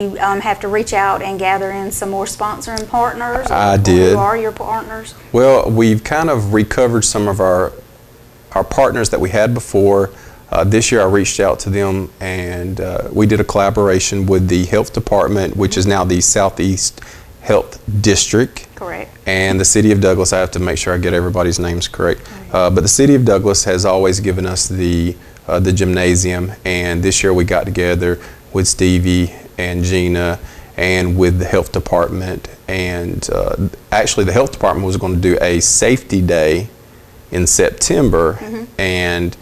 you um, have to reach out and gather in some more sponsoring partners? or- I did. Who are your partners? Well, we've kind of recovered some of our our partners that we had before. Uh, this year, I reached out to them, and uh, we did a collaboration with the health department, which is now the Southeast Health District. Correct. and the city of Douglas. I have to make sure I get everybody's names correct. Uh, but the city of Douglas has always given us the uh, the gymnasium, and this year we got together with Stevie and Gina and with the health department. And uh, actually, the health department was going to do a safety day in September, and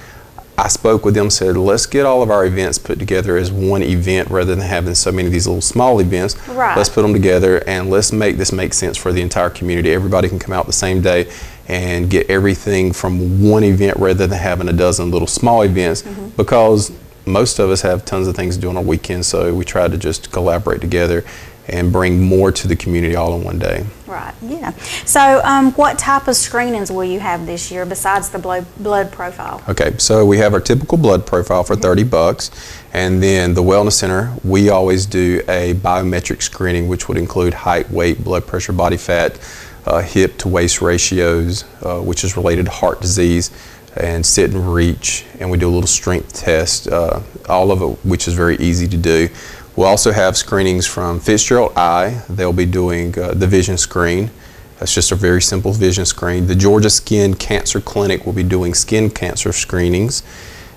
I spoke with them, said, let's get all of our events put together as one event rather than having so many of these little small events. Right. Let's put them together and let's make this make sense for the entire community. Everybody can come out the same day and get everything from one event rather than having a dozen little small events because most of us have tons of things to do on our weekends, so we try to just collaborate together and bring more to the community all in one day. Right, yeah. So um, what type of screenings will you have this year besides the blood, blood profile? Okay, so we have our typical blood profile for 30 bucks, and then the Wellness Center, we always do a biometric screening, which would include height, weight, blood pressure, body fat, uh, hip to waist ratios, uh, which is related to heart disease, and sit and reach, and we do a little strength test, uh, all of it, which is very easy to do. We'll also have screenings from Fitzgerald Eye. They'll be doing uh, the vision screen. That's just a very simple vision screen. The Georgia Skin Cancer Clinic will be doing skin cancer screenings.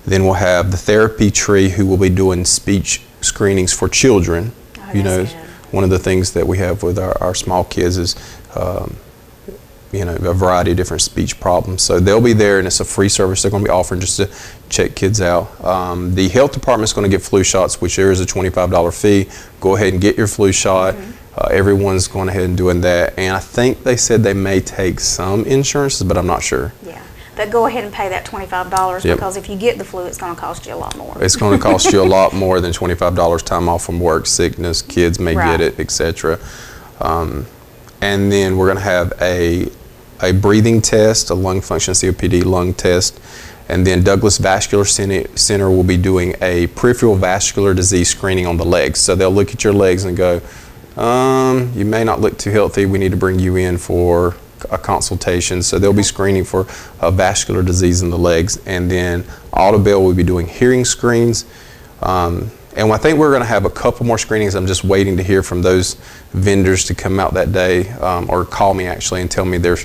Then we'll have the therapy tree who will be doing speech screenings for children. Oh, you know, good. one of the things that we have with our, our small kids is, um, you know, a variety of different speech problems. So they'll be there, and it's a free service they're going to be offering just to check kids out. Um, the health department's going to give flu shots, which there is a $25 fee. Go ahead and get your flu shot. Uh, everyone's going ahead and doing that, and I think they said they may take some insurances, but I'm not sure. Yeah. But go ahead and pay that $25 Yep. because if you get the flu, it's going to cost you a lot more. It's going to cost you a lot more than $25 time off from work, sickness, kids may Right. get it, etc. Um, and then we're going to have a, a breathing test, a lung function COPD lung test. And then Douglas Vascular Center, Center will be doing a peripheral vascular disease screening on the legs. So they'll look at your legs and go, um, you may not look too healthy. We need to bring you in for a consultation. So they'll be screening for uh, vascular disease in the legs. And then Audibel will be doing hearing screens. Um, and I think we're going to have a couple more screenings. I'm just waiting to hear from those vendors to come out that day um, or call me actually and tell me they're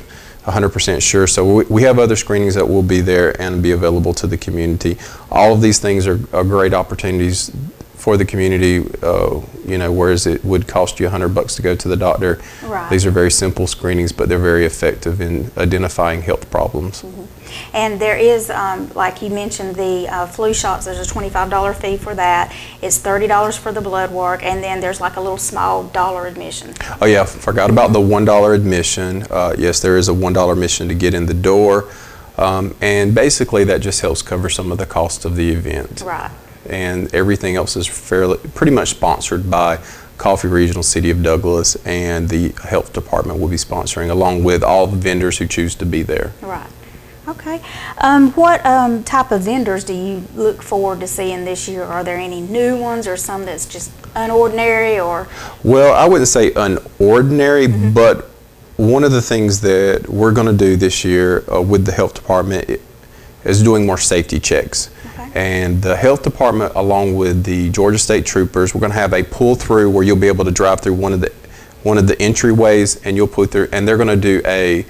100% sure. So we, we have other screenings that will be there and be available to the community. All of these things are, are great opportunities for the community. Uh, you know, whereas it would cost you 100 bucks to go to the doctor. Right. These are very simple screenings, but they're very effective in identifying health problems. And there is, um, like you mentioned, the uh, flu shots, there's a $25 fee for that. It's $30 for the blood work, and then there's like a little small dollar admission. Oh yeah, forgot about the one dollar admission. Uh, yes, there is a one dollar admission to get in the door, um, and basically that just helps cover some of the cost of the event. Right. And everything else is fairly, pretty much sponsored by Coffee Regional City of Douglas, and the health department will be sponsoring, along with all the vendors who choose to be there. Right. Okay. Um, what um, type of vendors do you look forward to seeing this year? Are there any new ones or some that's just unordinary or? Well, I wouldn't say unordinary, but one of the things that we're going to do this year uh, with the health department is doing more safety checks. Okay. And the health department, along with the Georgia State Troopers, we're going to have a pull through where you'll be able to drive through one of the one of the entryways, and you'll put through, and they're going to do a,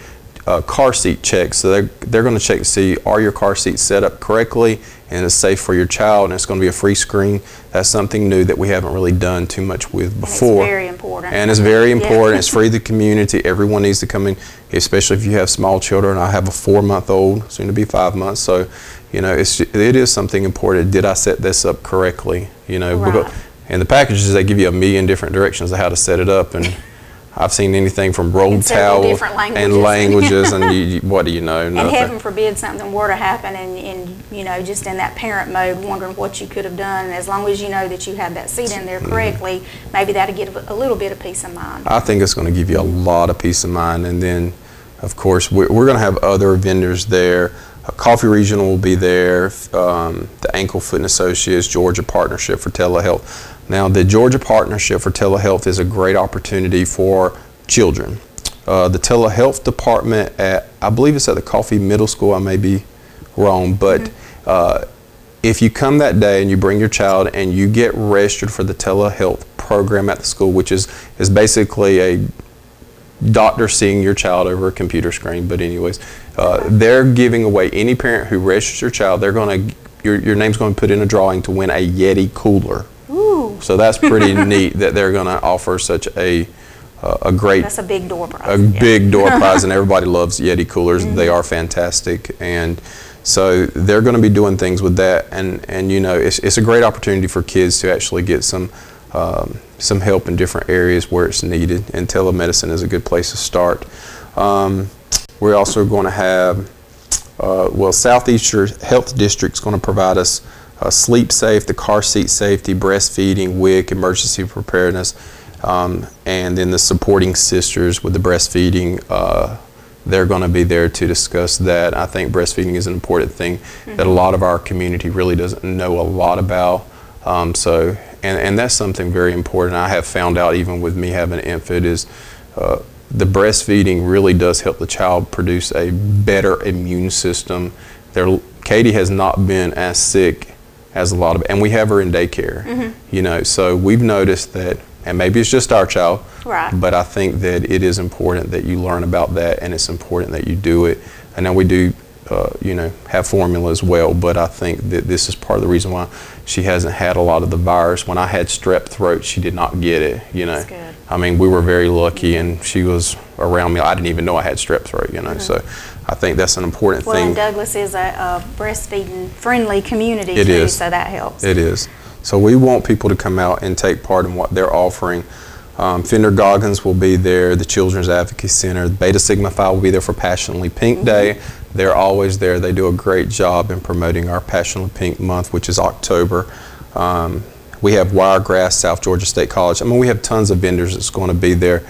uh car seat check. So they're they're going to check to see are your car seats set up correctly and it's safe for your child, and it's going to be a free screen. That's something new that we haven't really done too much with and before. It's very important. And it's very Yeah. important. It's free to the community. Everyone needs to come in, especially if you have small children. I have a four-month-old, soon to be five months. So, you know, it's it is something important. Did I set this up correctly? You know, Right. and the packages they give you a million different directions of how to set it up, and I've seen anything from rolled In towel and languages. and you, you- what do you know? And Nothing. heaven forbid something were to happen and, and, you know, just in that parent mode, wondering what you could have done. And as long as you know that you had that seat in there Mm-hmm. correctly, maybe that'll give a little bit of peace of mind. I think it's going to give you a lot of peace of mind. And then, of course, we're, we're going to have other vendors there. Coffee Regional will be there. Um, the Ankle Foot and Associates, Georgia Partnership for Telehealth, Now, the Georgia Partnership for Telehealth is a great opportunity for children. Uh, the telehealth department at, I believe it's at the Coffee Middle School, I may be wrong, but uh, if you come that day and you bring your child and you get registered for the telehealth program at the school, which is, is basically a doctor seeing your child over a computer screen. But anyways, uh, they're giving away any parent who registers your child. They're going to your, your name's going to put in a drawing to win a Yeti cooler. So that's pretty neat that they're going to offer such a uh, a great that's a big door a prize. yeah. big door prize, and everybody loves Yeti coolers. They are fantastic, and so they're going to be doing things with that, and and you know it's it's a great opportunity for kids to actually get some. Um, some help in different areas where it's needed, and telemedicine is a good place to start. Um, we're also going to have, uh, well, Southeastern Health District is going to provide us uh, sleep safe, the car seat safety, breastfeeding, WIC, emergency preparedness, um, and then the supporting sisters with the breastfeeding. Uh, they're going to be there to discuss that. I think breastfeeding is an important thing that a lot of our community really doesn't know a lot about. Um, so, and, and that's something very important. I have found out even with me having an infant is uh, the breastfeeding really does help the child produce a better immune system. There, Katie has not been as sick as a lot of, and we have her in daycare. Mm-hmm. You know, so we've noticed that, and maybe it's just our child, Right. but I think that it is important that you learn about that, and it's important that you do it. I know we do, uh, you know, have formula as well, but I think that this is part of the reason why she hasn't had a lot of the virus. When I had strep throat, she did not get it. You know, That's good. I mean, we were very lucky, and she was around me. I didn't even know I had strep throat. You know, so I think that's an important. Well, thing. Douglas is a, a breastfeeding friendly community It too, is. so that helps. It is. So we want people to come out and take part in what they're offering. Um, Fender Goggins will be there, the Children's Advocacy Center, Beta Sigma Phi will be there for Passionately Pink Day. They're always there. They do a great job in promoting our Passionately Pink month, which is October. Um, we have Wiregrass, South Georgia State College. I mean, we have tons of vendors that's going to be there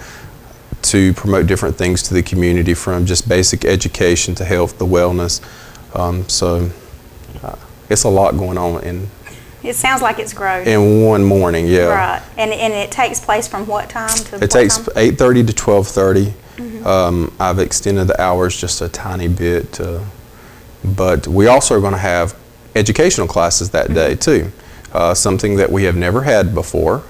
to promote different things to the community from just basic education to health, the wellness. Um, so uh, it's a lot going on in It sounds like it's growing. in one morning. Yeah, Right. And, and it takes place from what time to what it takes time? 8:30 to 12:30. Um, I've extended the hours just a tiny bit, uh, but we also are going to have educational classes that day too. Uh, something that we have never had before,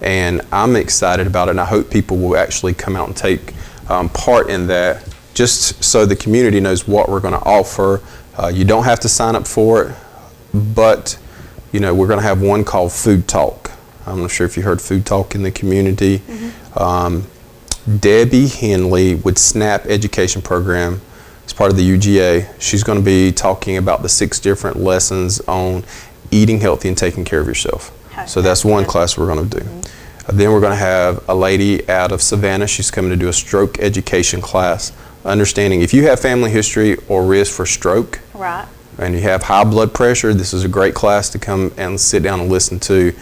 and I'm excited about it. And I hope people will actually come out and take um, part in that, just so the community knows what we're going to offer. Uh, you don't have to sign up for it, but you know we're going to have one called Food Talk. I'm not sure if you heard Food Talk in the community. Um, Debbie Henley with SNAP Education Program as part of the UGA. She's going to be talking about the six different lessons on eating healthy and taking care of yourself. Okay, So that's one class we're going to do. Uh, Then we're going to have a lady out of Savannah. She's coming to do a stroke education class. Understanding if you have family history or risk for stroke, Right. And you have high blood pressure, this is a great class to come and sit down and listen to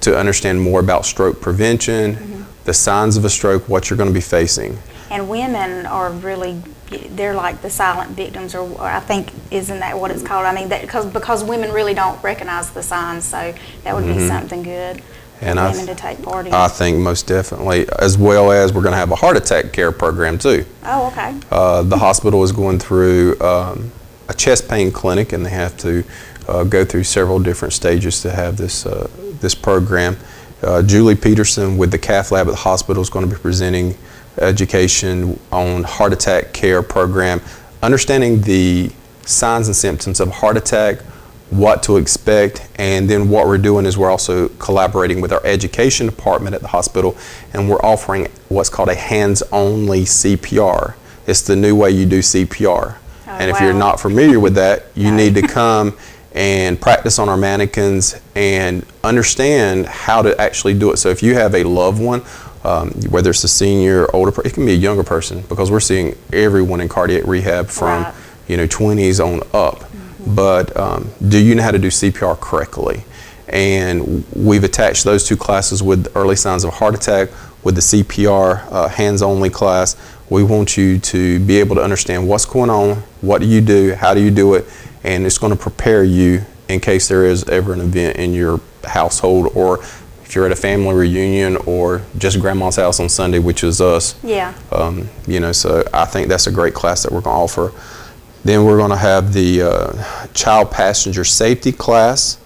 to understand more about stroke prevention, the signs of a stroke, what you're going to be facing. And women are really, they're like the silent victims, or, or I think, isn't that what it's called? I mean, that, because, because women really don't recognize the signs, so that would be something good for Mm-hmm. And I women to take part in. I think most definitely, as well as we're going to have a heart attack care program too. oh, okay. Uh, the hospital is going through um, a chest pain clinic, and they have to uh, go through several different stages to have this uh, this program. Uh, Julie Peterson with the cath lab at the hospital is going to be presenting education on heart attack care program, understanding the signs and symptoms of heart attack, what to expect, and then what we're doing is we're also collaborating with our education department at the hospital, and we're offering what's called a hands-only CPR. It's the new way you do CPR. Oh, and if you're not familiar with that, you need to come and practice on our mannequins and understand how to actually do it. So if you have a loved one, um, whether it's a senior, older, it can be a younger person because we're seeing everyone in cardiac rehab from Right. you know 20s on up. But um, do you know how to do CPR correctly? And we've attached those two classes with early signs of heart attack with the CPR uh, hands-only class. We want you to be able to understand what's going on, what do you do, how do you do it, and it's going to prepare you in case there is ever an event in your household or if you're at a family reunion or just grandma's house on Sunday, which is us. Yeah. Um, you know, so I think that's a great class that we're going to offer. Then we're going to have the uh, child passenger safety class,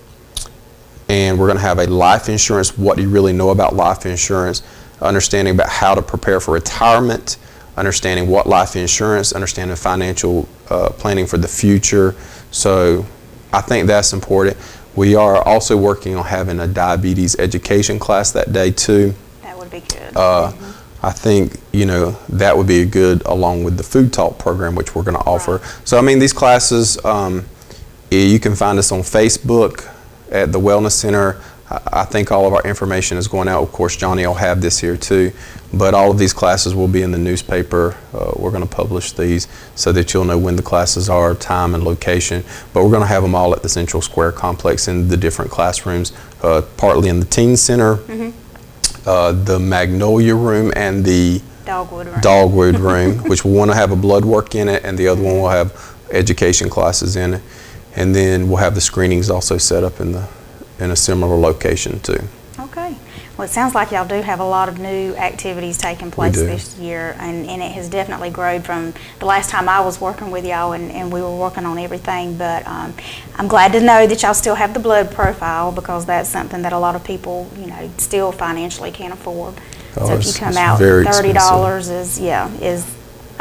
and we're going to have a life insurance. What do you really know about life insurance? Understanding about how to prepare for retirement, understanding what life insurance, understanding financial uh, planning for the future. So I think that's important. We are also working on having a diabetes education class that day too. That would be good. Uh, I think you know that would be a good along with the food talk program which we're going to offer. Right. So I mean these classes, um, you can find us on Facebook at the Wellness Center. I think all of our information is going out. Of course, Johnny will have this here too, but all of these classes will be in the newspaper. Uh, we're going to publish these so that you'll know when the classes are, time and location. But we're going to have them all at the Central Square complex in the different classrooms, uh, partly in the teen center, uh, the Magnolia room, and the Dogwood room. Dogwood room, which will want to have a blood work in it, and the other one will have education classes in it. And then we'll have the screenings also set up in the in a similar location too. Okay. Well, it sounds like y'all do have a lot of new activities taking place this year, and, and it has definitely grown from the last time I was working with y'all, and, and we were working on everything. But um, I'm glad to know that y'all still have the blood profile because that's something that a lot of people, you know, still financially can't afford. Oh, so if you come out, thirty dollars is yeah is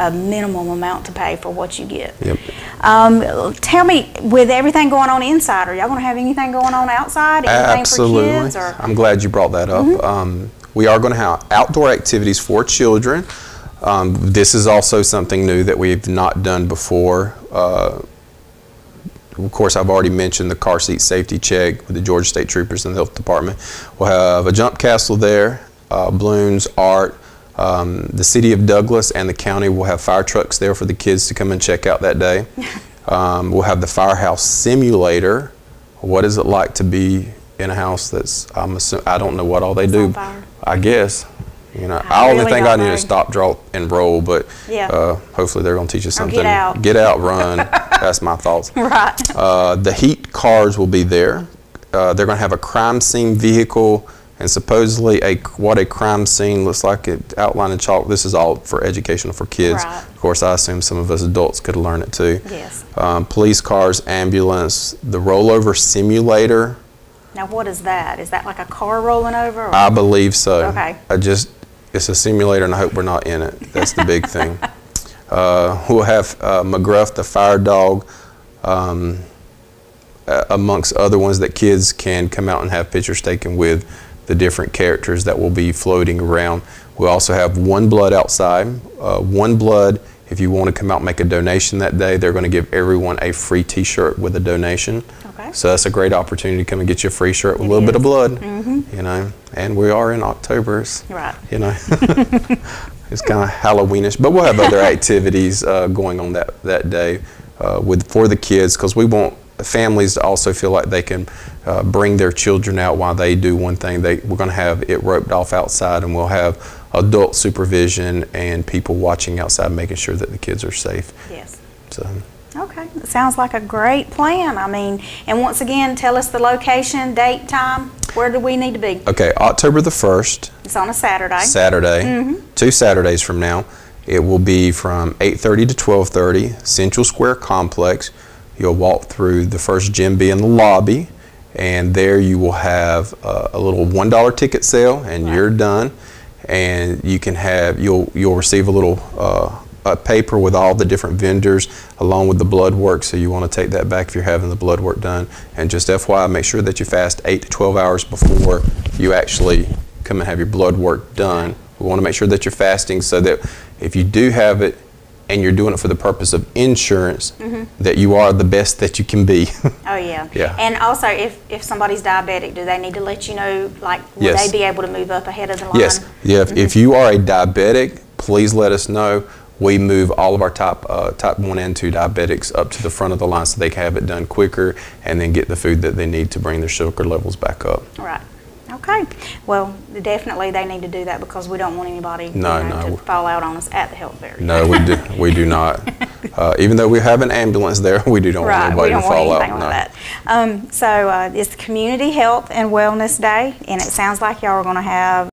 a minimum amount to pay for what you get. Yep. Um, tell me, with everything going on inside, are y'all going to have anything going on outside? Anything Absolutely. for kids? Or? I'm glad you brought that up. Um, we are going to have outdoor activities for children. Um, this is also something new that we've not done before. Uh, of course, I've already mentioned the car seat safety check with the Georgia State Troopers and the Health Department. We'll have a jump castle there, uh, balloons, art. Um, the city of Douglas and the county will have fire trucks there for the kids to come and check out that day. Um, we'll have the firehouse simulator. What is it like to be in a house that's, I'm assuming, I don't know what all they It's do. I guess. You know, I I only really think I need to stop, draw, and roll, but Yeah. uh, hopefully they're going to teach us Or something. get out. Get out, run. That's my thoughts. Right. Uh, the heat cars will be there. Uh, they're going to have a crime scene vehicle and supposedly a what a crime scene looks like it outlined in chalk. This is all for educational for kids. Right. Of course, I assume some of us adults could learn it too. Yes. Um, police cars, ambulance, the rollover simulator. Now, what is that? Is that like a car rolling over? Or? I believe so. Okay. I just, it's a simulator, and I hope we're not in it. That's the big thing. Uh, we'll have uh, McGruff, the fire dog, um, amongst other ones that kids can come out and have pictures taken with the different characters that will be floating around. We'll also have One Blood outside. Uh, One Blood, if you want to come out and make a donation that day, they're going to give everyone a free T-shirt with a donation. Okay. So that's a great opportunity to come and get you a free shirt with It a little bit of is. blood. You know, and we are in October. Right. You know, it's kind of Halloweenish, but we'll have other activities uh, going on that that day uh, with for the kids because we want families to also feel like they can uh, bring their children out while they do one thing. They we're going to have it roped off outside, and we'll have adult supervision and people watching outside, making sure that the kids are safe. Yes. So. Okay. It sounds like a great plan. I mean, and once again, tell us the location, date, time. Where do we need to be? Okay, October the 1st, It's on a Saturday. Saturday, two Saturdays from now. It will be from 8:30 to 12:30, Central Square Complex. You'll walk through the first gym be in the lobby, and there you will have uh, a little one dollar ticket sale, and Right. you're done. And you can have you'll you'll receive a little uh, a paper with all the different vendors along with the blood work. So you want to take that back if you're having the blood work done. And just FYI, make sure that you fast eight to 12 hours before you actually come and have your blood work done. We want to make sure that you're fasting so that if you do have it and you're doing it for the purpose of insurance, that you are the best that you can be. Oh yeah. Yeah. And also, if if somebody's diabetic, do they need to let you know? Like, will Yes. they be able to move up ahead of the line? Yes. Yeah. If, if you are a diabetic, please let us know. We move all of our type uh, type one and two diabetics up to the front of the line so they can have it done quicker and then get the food that they need to bring their sugar levels back up. Right. Okay, well, definitely they need to do that because we don't want anybody you know, no. to fall out on us at the health fair. No, we do, we do not. Uh, even though we have an ambulance there, we do not want Right, we anybody to don't want fall out. anything no. like that. Um, so uh, it's Community Health and Wellness Day, and it sounds like y'all are going to have